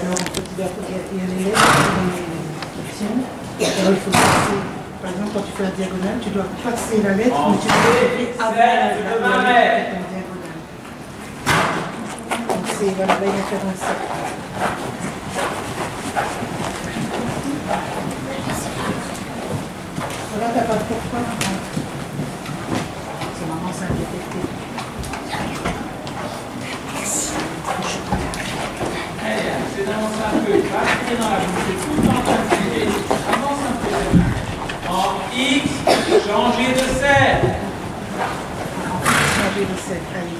Il y a, il y a les lettres qui sont les Alors, il faut passer, par exemple, quand tu fais la diagonale, tu dois passer la lettre, mais tu dois avant la, la, la, la diagonale. Donc, c'est, voilà, il un cercle. Voilà, t'as pas de pourquoi. C'est maman, ça a détecté. Un peu, pas rester dans la bouche, c'est tout le temps en train de tirer. Avance un peu. En X, changer de cercle. Changer de cercle. Allez,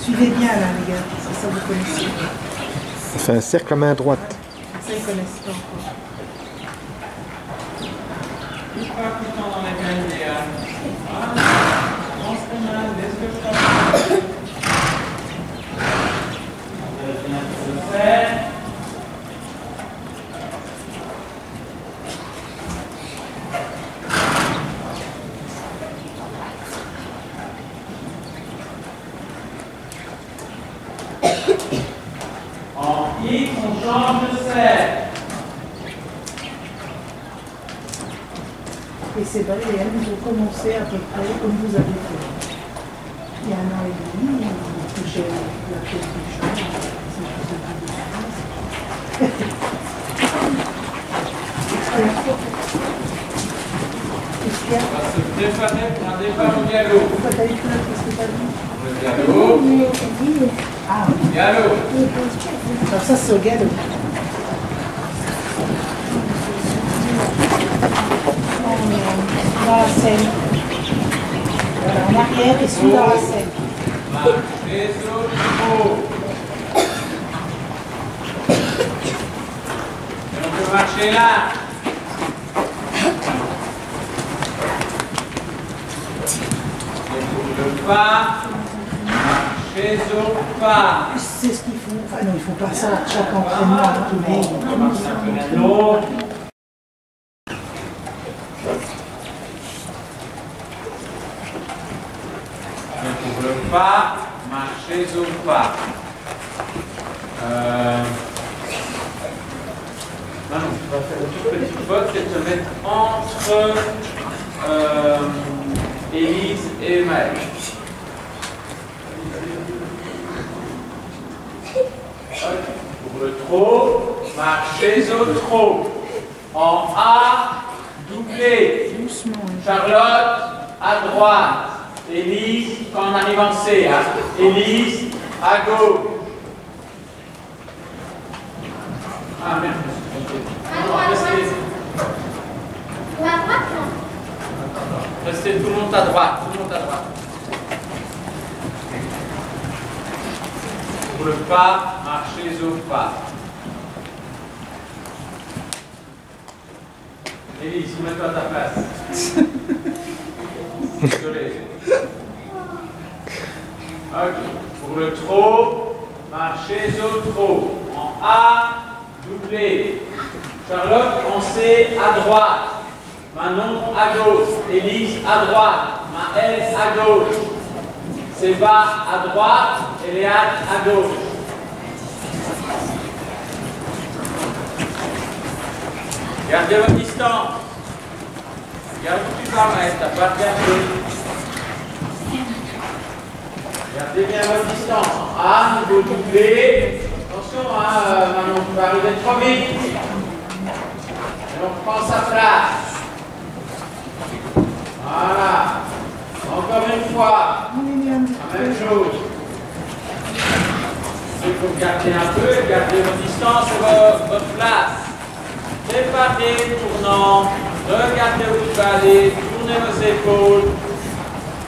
suivez bien là, les gars, que ça vous connaissez. On fait un cercle à main droite. Ça, ils connaissent pas encore. Pas tout le temps dans les mêmes liens. Voilà. Avance ta main, laisse le champ. On revient sur le cercle. En Et ces balles, elles ont commencé à peu près comme vous avez fait. Il y a un an et demi, on touchait la pièce du champ. c'est Qu'est-ce qu'il y a se préparer pour un départ au galop. Pourquoi t'as écrit là Qu'est-ce que t'as dit Le galop, Ah, galop. alors ça c'est au galop. Dans la scène. Voilà, en arrière et sous dans la scène. Et on peut marcher là. Le pas. C'est ce qu'il faut. Enfin non, il faut pas ça chaque entraînement tous les On va marcher un peu vers l'autre. Et pour le pas, marchez au pas. Euh... Non, non, tu vas faire une toute petite c'est de te mettre entre euh, Élise et Maëlle. Pour le trot, marchez au trot. En A, doublé. doucement. Charlotte, à droite. Élise, quand on arrive en C. Hein. Élise, à gauche. Ah merde, non, restez, restez tout le monde à droite. Tout le monde à droite. Pour le pas, marchez au pas. Élise, mets-toi à ta place. Désolé. Ok. Pour le trot, marchez au trot. En A, doublé. Charlotte, en C, à droite. Manon, à gauche. Élise, à droite. Maëlle, à gauche. Séba, à droite. Eléane, à gauche. Gardez votre Maëlle, t'as pas regardé. Gardez bien votre distance. A, niveau doublé. Attention, hein, euh, Manon, tu vas arriver trop vite. Et on prend sa place. Voilà. Encore une fois. La même chose. Il faut garder un peu, garder votre distance et votre, votre place. Préparez, tournant. Regardez où tu vas aller. Tournez vos épaules.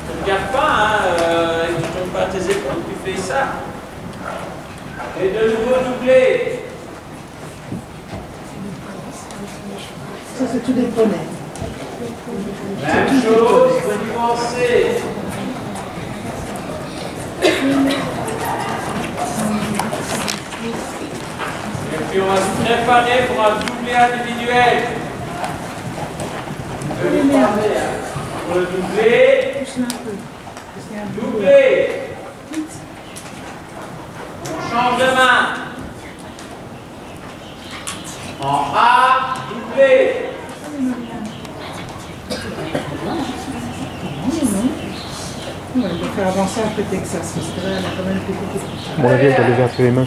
Ne regarde pas, hein, euh, ne tournes pas tes épaules, tu fais ça. Et de nouveau doubler. Ça c'est tout des poneys. Même chose, de nuancer. Et on va se préparer pour un doublé individuel. Pour le doublé. Doublé. On change de main. En A, doublé. On va faire avancer un peu Texas, parce que là, elle a quand même fait beaucoup. Bon, la vie, elle doit lever un peu les mains.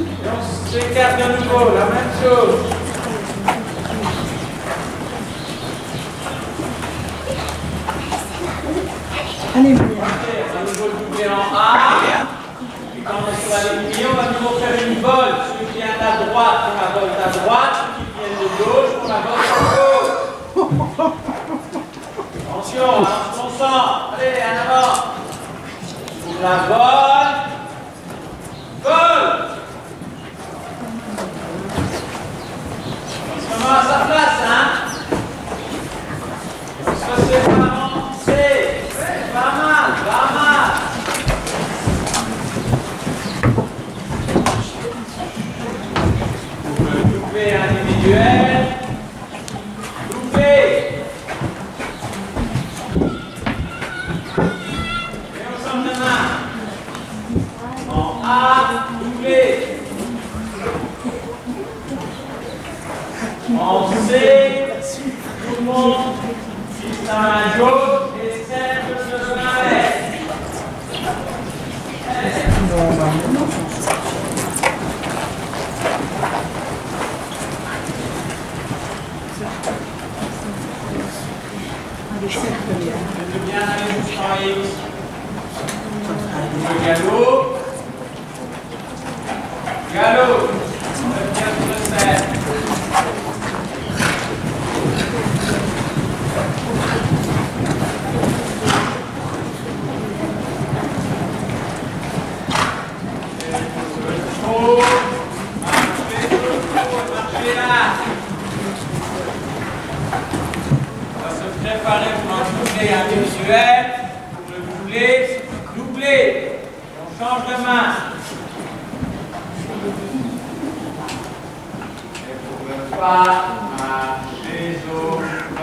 Et on s'écarte de nouveau, la même chose. Allez. On va nouveau le doubler en A. Puis quand on sera ligne, on va nouveau faire une volte. Ceux qui viennent à droite, on la volte à droite. Ceux qui viennent de gauche, on la volte à gauche. Attention, ton sang. Allez, en avant. On la volte. Vol. On se remet à sa place, hein. On se fait pas avancer. Ouais, Pas mal, pas mal. Pour le doublé individuel. Doublé. Et au centre de main. En A, doublé. En C, tout le monde la gauche et galop. Galop. On va bien se faire. Trop. Marchez, trop, marchez là. On va se préparer pour un doublé individuel, pour le doubler, doubler. On change de main. Et pour le